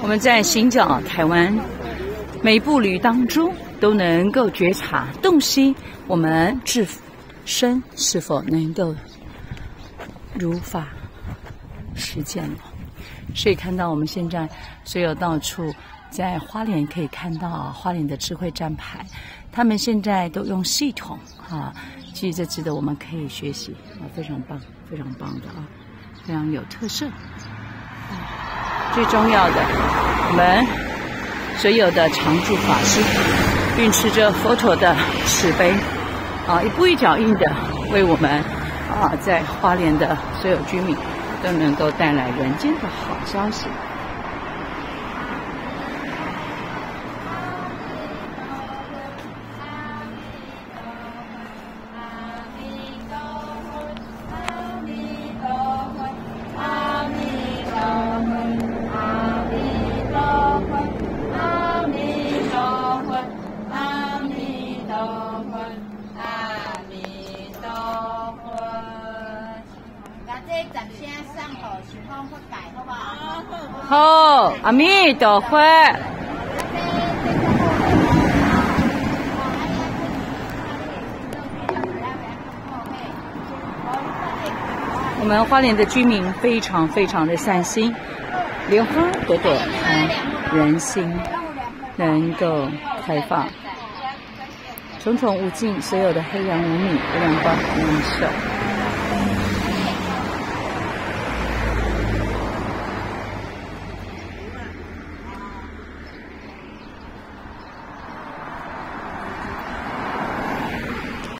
我们在寻找台湾每步旅当中，都能够觉察、洞悉我们自身是否能够如法实践了。所以看到我们现在所有到处在花莲可以看到花莲的智慧站牌，他们现在都用系统啊，其实这值得我们可以学习啊，非常棒，非常棒的啊，非常有特色。最重要的，我们所有的常住法师秉持着佛陀的慈悲，啊，一步一脚印的为我们啊，在花莲的所有居民都能够带来人间的好消息。好，阿弥陀佛。我们花莲的居民非常非常的善心，莲花朵朵开，人心能够开放，重重无尽，所有的黑暗无明、无量光无色。